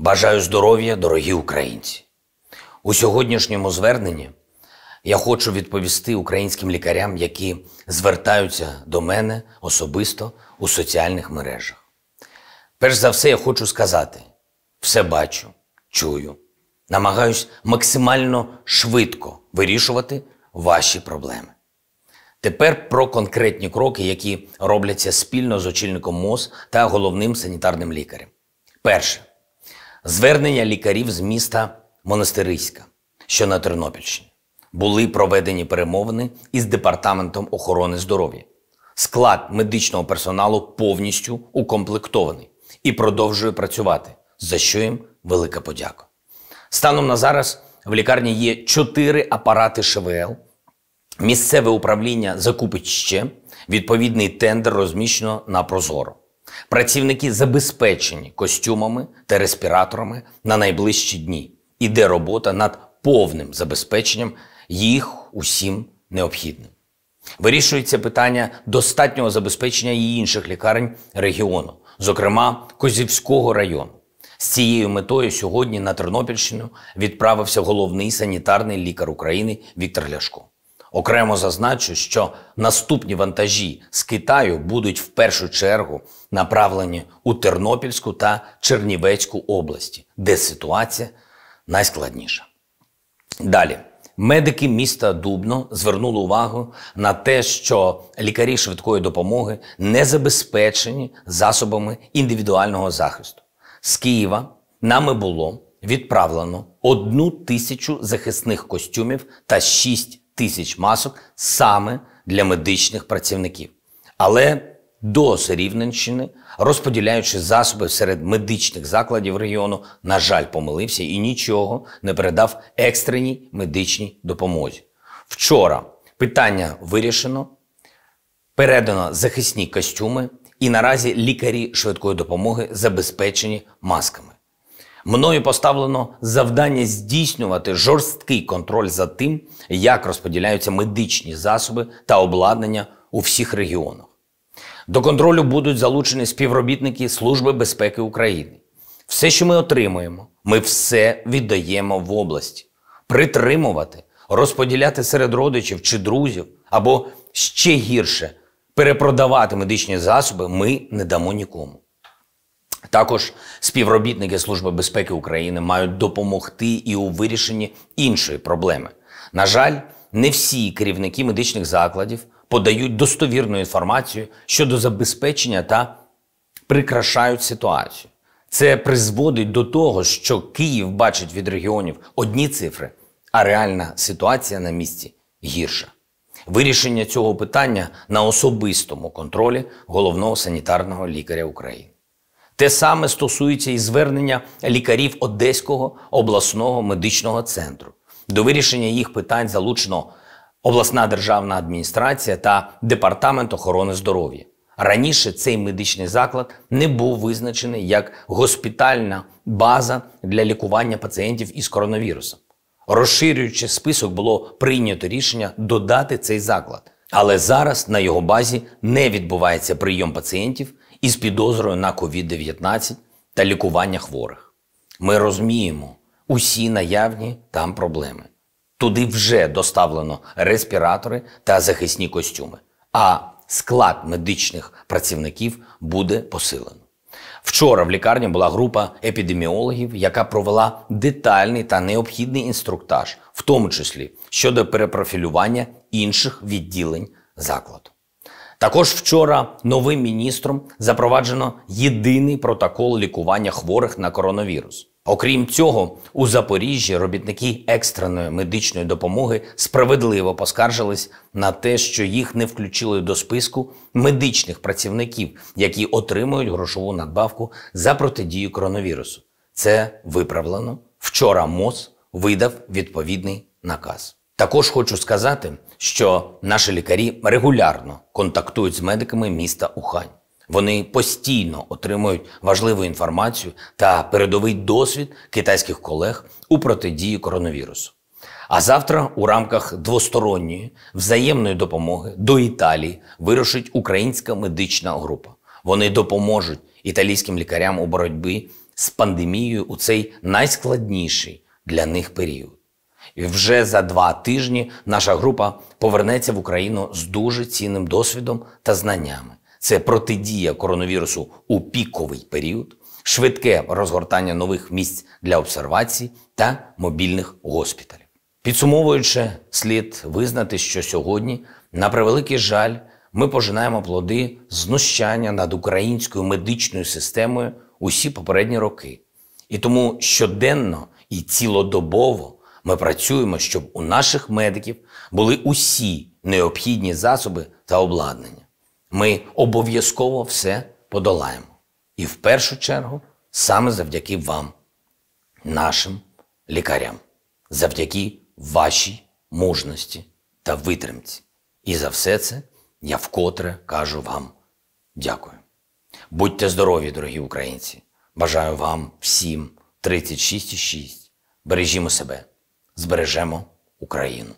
Бажаю здоров'я, дорогі українці. У сьогоднішньому зверненні я хочу відповісти українським лікарям, які звертаються до мене особисто у соціальних мережах. Перш за все, я хочу сказати: все бачу, чую, намагаюсь максимально швидко вирішувати ваші проблеми. Тепер про конкретні кроки, які робляться спільно з очільником МОЗ та головним санітарним лікарем. Перше звернення лікарів з міста Монастириська, що на Тернопільщині. Були проведені перемовини із департаментом охорони здоров'я. Склад медичного персоналу повністю укомплектований і продовжує працювати, за що їм велика подяка. Станом на зараз в лікарні є чотири апарати ШВЛ. Місцеве управління закупить ще. Відповідний тендер розміщено на Прозоро. Працівники забезпечені костюмами та респіраторами на найближчі дні. Іде робота над повним забезпеченням їх усім необхідним. Вирішується питання достатнього забезпечення і інших лікарень регіону, зокрема Козівського району. З цією метою сьогодні на Тернопільщину відправився головний санітарний лікар України Віктор Ляшко. Окремо зазначу, що наступні вантажі з Китаю будуть в першу чергу направлені у Тернопільську та Чернівецьку області, де ситуація найскладніша. Далі. Медики міста Дубно звернули увагу на те, що лікарі швидкої допомоги не забезпечені засобами індивідуального захисту. З Києва нами було відправлено одну тисячу захисних костюмів та 6 тисяч масок саме для медичних працівників. Але до Рівненщини, розподіляючи засоби серед медичних закладів регіону, на жаль, помилився і нічого не передав екстреній медичній допомозі. Вчора питання вирішено, передано захисні костюми, і наразі лікарі швидкої допомоги забезпечені масками. Мною поставлено завдання здійснювати жорсткий контроль за тим, як розподіляються медичні засоби та обладнання у всіх регіонах. До контролю будуть залучені співробітники Служби безпеки України. Все, що ми отримуємо, ми все віддаємо в області. Притримувати, розподіляти серед родичів чи друзів, або ще гірше перепродавати медичні засоби ми не дамо нікому. Також співробітники Служби безпеки України мають допомогти і у вирішенні іншої проблеми. На жаль, не всі керівники медичних закладів подають достовірну інформацію щодо забезпечення та прикрашають ситуацію. Це призводить до того, що Київ бачить від регіонів одні цифри, а реальна ситуація на місці гірша. Вирішення цього питання на особистому контролі головного санітарного лікаря України. Те саме стосується і звернення лікарів Одеського обласного медичного центру. До вирішення їх питань залучено обласна державна адміністрація та департамент охорони здоров'я. Раніше цей медичний заклад не був визначений як госпітальна база для лікування пацієнтів із коронавірусом. Розширюючи список, було прийнято рішення додати цей заклад. Але зараз на його базі не відбувається прийом пацієнтів із підозрою на COVID-19 та лікування хворих. Ми розуміємо усі наявні там проблеми. Туди вже доставлено респіратори та захисні костюми, а склад медичних працівників буде посилено. Вчора в лікарні була група епідеміологів, яка провела детальний та необхідний інструктаж, в тому числі щодо перепрофілювання інших відділень закладу. Також вчора новим міністром запроваджено єдиний протокол лікування хворих на коронавірус. Окрім цього, у Запоріжжі робітники екстреної медичної допомоги справедливо поскаржились на те, що їх не включили до списку медичних працівників, які отримують грошову надбавку за протидію коронавірусу. Це виправлено. Вчора МОЗ видав відповідний наказ. Також хочу сказати, що наші лікарі регулярно контактують з медиками міста Ухань. Вони постійно отримують важливу інформацію та передовий досвід китайських колег у протидії коронавірусу. А завтра, у рамках двосторонньої взаємної допомоги до Італії вирушить українська медична група. Вони допоможуть італійським лікарям у боротьбі з пандемією у цей найскладніший для них період. Вже за два тижні наша група повернеться в Україну з дуже цінним досвідом та знаннями. Це протидія коронавірусу у піковий період, швидке розгортання нових місць для обсервацій та мобільних госпіталів. Підсумовуючи, слід визнати, що сьогодні, на превеликий жаль, ми пожинаємо плоди знущання над українською медичною системою усі попередні роки. І тому щоденно і цілодобово ми працюємо, щоб у наших медиків були усі необхідні засоби та обладнання. Ми обов'язково все подолаємо. І в першу чергу саме завдяки вам, нашим лікарям, завдяки вашій мужності та витримці. І за все це я вкотре кажу вам дякую. Будьте здорові, дорогі українці! Бажаю вам всім 36,6. Бережімо себе, збережемо Україну.